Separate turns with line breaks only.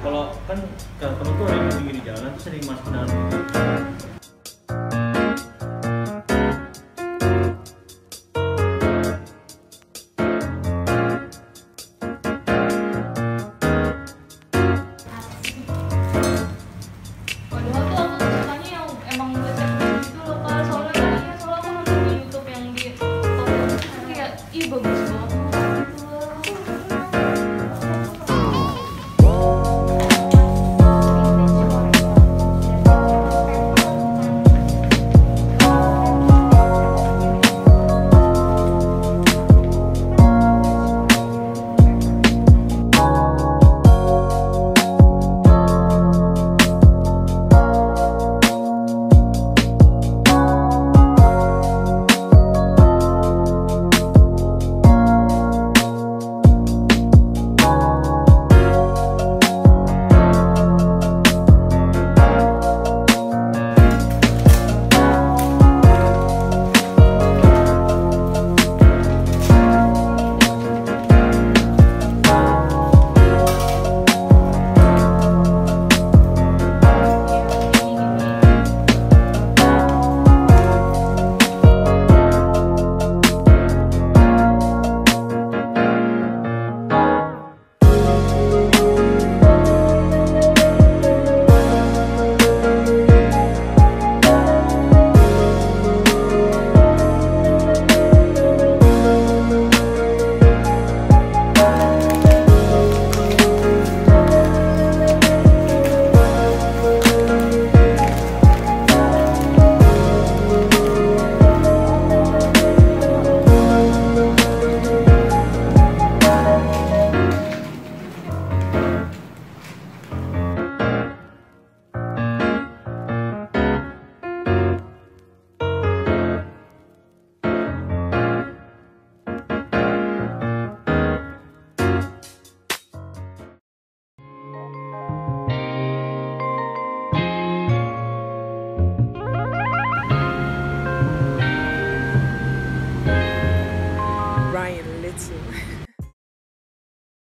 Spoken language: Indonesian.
kalau kan kalau temen tuh yang di pinggir jalan tuh sering masuk ke dalam